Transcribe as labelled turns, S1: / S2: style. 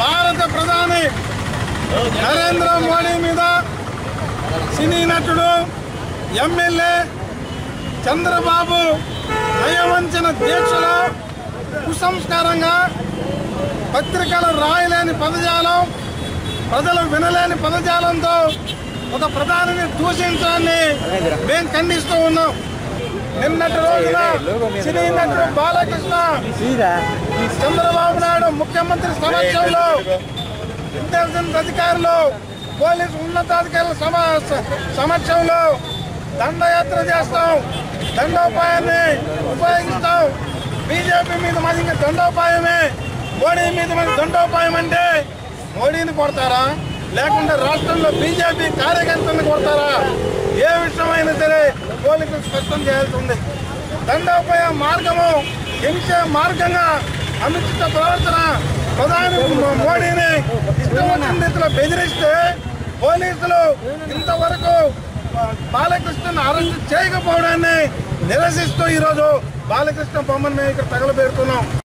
S1: భారత ప్రధాని నరేంద్ర మోడీ మీద సినీ నటుడు ఎమ్మెల్యే చంద్రబాబు నయవంచన దీక్షలో కుసంస్కారంగా పత్రికలు రాయలేని పదజాలం ప్రజలు వినలేని పదజాలంతో ఒక ప్రధానిని దూషించడాన్ని మేము ఖండిస్తూ ఉన్నాం. నిన్నటి రోజున సినీ నటుడు బాలకృష్ణ చంద్రబాబు నాయుడు ముఖ్యమంత్రి సమక్షంలో ఇంటెలిజెన్స్ అధికారులు పోలీసు ఉన్నతాధికారుల సమక్షంలో దండయాత్ర చేస్తాం. దండోపాయాన్ని ఉపయోగిస్తాం బీజేపీ మీద మాది ఇంకా దండోపాయమే? మోడీ మీద మాది దండోపాయం అంటే మోడీని కొడతారా? లేకుంటే రాష్ట్రంలో బీజేపీ కార్యకర్తలను కొడతారా? ఏ విషయమైనా సరే పోలీసులు స్పష్టం చేయాల్సి ఉంది. దండోపాయ మార్గము హింసే మార్గంగా అనుచిత ప్రవర్తన ప్రధాని మోడీని ఇష్టం వచ్చిన రీతిలో బెదిరిస్తే పోలీసులు ఇంతవరకు బాలకృష్ణను అరెస్ట్ చేయకపోవడాన్ని నిరసిస్తూ ఈరోజు బాలకృష్ణ బొమ్మను మేము ఇక్కడ తగలబెడుతున్నాం.